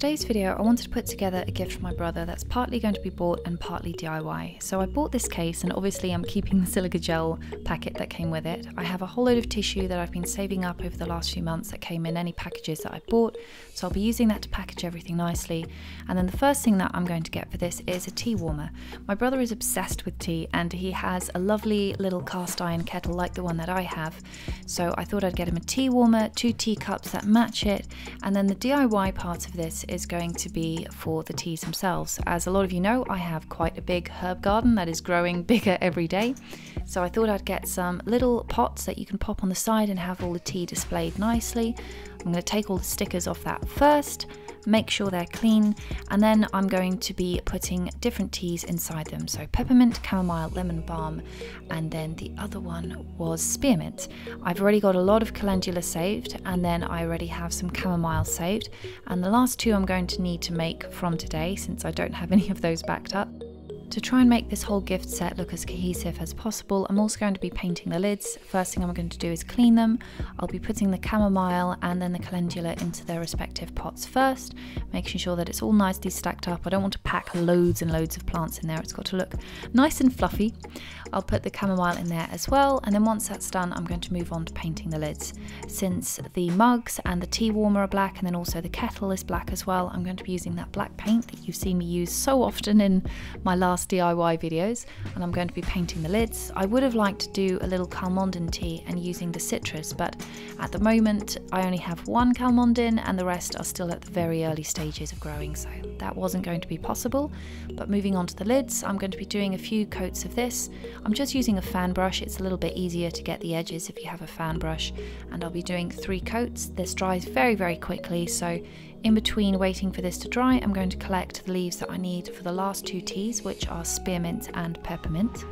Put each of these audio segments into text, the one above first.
today's video, I wanted to put together a gift for my brother that's partly going to be bought and partly DIY. So I bought this case, and obviously I'm keeping the silica gel packet that came with it. I have a whole load of tissue that I've been saving up over the last few months that came in any packages that I bought. So I'll be using that to package everything nicely. And then the first thing that I'm going to get for this is a tea warmer. My brother is obsessed with tea, and he has a lovely little cast iron kettle like the one that I have. So I thought I'd get him a tea warmer, two teacups that match it, and then the DIY part of this is going to be for the teas themselves. As a lot of you know, I have quite a big herb garden that is growing bigger every day. So I thought I'd get some little pots that you can pop on the side and have all the tea displayed nicely. I'm going to take all the stickers off that first make sure they're clean, and then I'm going to be putting different teas inside them. So peppermint, chamomile, lemon balm, and then the other one was spearmint. I've already got a lot of calendula saved, and then I already have some chamomile saved. And the last two I'm going to need to make from today since I don't have any of those backed up. To try and make this whole gift set look as cohesive as possible, I'm also going to be painting the lids. First thing I'm going to do is clean them. I'll be putting the chamomile and then the calendula into their respective pots first, making sure that it's all nicely stacked up. I don't want to pack loads and loads of plants in there. It's got to look nice and fluffy. I'll put the chamomile in there as well, and then once that's done, I'm going to move on to painting the lids. Since the mugs and the tea warmer are black, and then also the kettle is black as well, I'm going to be using that black paint that you've seen me use so often in my last DIY videos and I'm going to be painting the lids. I would have liked to do a little Calamondin tea and using the citrus but at the moment I only have one Calamondin and the rest are still at the very early stages of growing so that wasn't going to be possible. But moving on to the lids I'm going to be doing a few coats of this. I'm just using a fan brush, it's a little bit easier to get the edges if you have a fan brush and I'll be doing three coats. This dries very very quickly so in between waiting for this to dry, I'm going to collect the leaves that I need for the last two teas, which are spearmint and peppermint.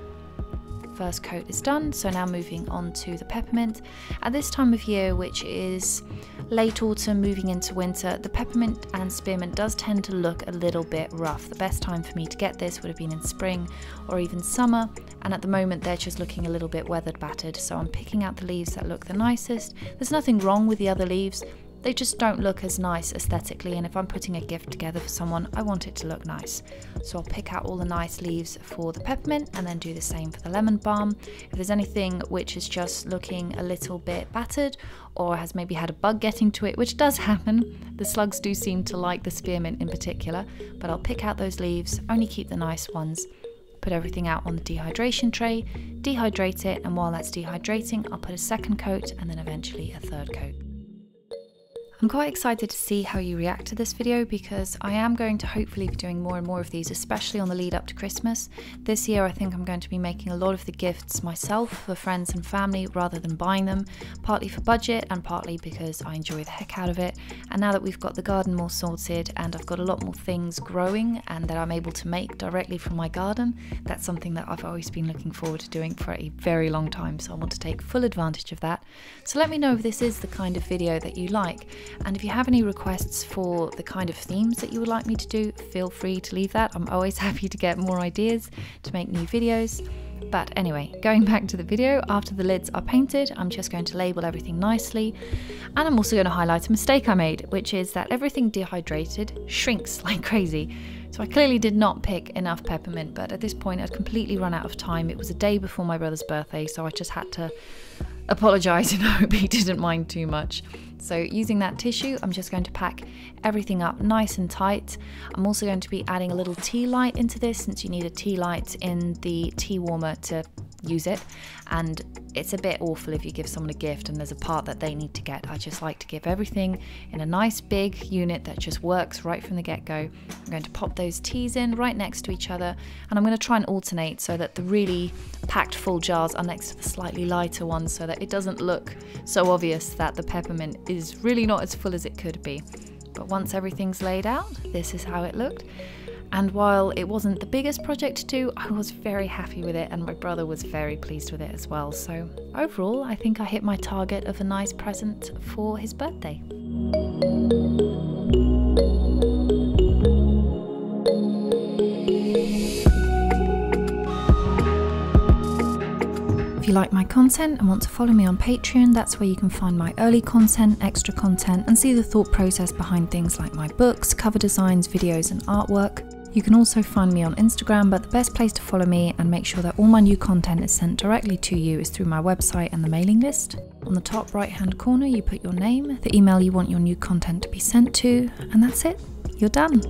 First coat is done, so now moving on to the peppermint. At this time of year, which is late autumn moving into winter, the peppermint and spearmint does tend to look a little bit rough. The best time for me to get this would have been in spring or even summer, and at the moment they're just looking a little bit weathered battered, so I'm picking out the leaves that look the nicest. There's nothing wrong with the other leaves, they just don't look as nice aesthetically, and if I'm putting a gift together for someone, I want it to look nice. So I'll pick out all the nice leaves for the peppermint and then do the same for the lemon balm. If there's anything which is just looking a little bit battered or has maybe had a bug getting to it, which does happen, the slugs do seem to like the spearmint in particular, but I'll pick out those leaves, only keep the nice ones put everything out on the dehydration tray, dehydrate it, and while that's dehydrating, I'll put a second coat and then eventually a third coat. I'm quite excited to see how you react to this video because I am going to hopefully be doing more and more of these, especially on the lead up to Christmas. This year I think I'm going to be making a lot of the gifts myself for friends and family rather than buying them, partly for budget and partly because I enjoy the heck out of it. And now that we've got the garden more sorted and I've got a lot more things growing and that I'm able to make directly from my garden, that's something that I've always been looking forward to doing for a very long time. So I want to take full advantage of that. So let me know if this is the kind of video that you like. And if you have any requests for the kind of themes that you would like me to do, feel free to leave that. I'm always happy to get more ideas to make new videos. But anyway, going back to the video, after the lids are painted, I'm just going to label everything nicely. And I'm also going to highlight a mistake I made, which is that everything dehydrated shrinks like crazy. So I clearly did not pick enough peppermint, but at this point I'd completely run out of time. It was a day before my brother's birthday, so I just had to apologise and hope he didn't mind too much. So using that tissue, I'm just going to pack everything up nice and tight. I'm also going to be adding a little tea light into this since you need a tea light in the tea warmer to use it and it's a bit awful if you give someone a gift and there's a part that they need to get. I just like to give everything in a nice big unit that just works right from the get-go. I'm going to pop those teas in right next to each other and I'm going to try and alternate so that the really packed full jars are next to the slightly lighter ones so that it doesn't look so obvious that the peppermint is really not as full as it could be. But once everything's laid out, this is how it looked. And while it wasn't the biggest project to do, I was very happy with it, and my brother was very pleased with it as well. So, overall, I think I hit my target of a nice present for his birthday. If you like my content and want to follow me on Patreon, that's where you can find my early content, extra content, and see the thought process behind things like my books, cover designs, videos, and artwork. You can also find me on Instagram, but the best place to follow me and make sure that all my new content is sent directly to you is through my website and the mailing list. On the top right hand corner, you put your name, the email you want your new content to be sent to, and that's it. You're done.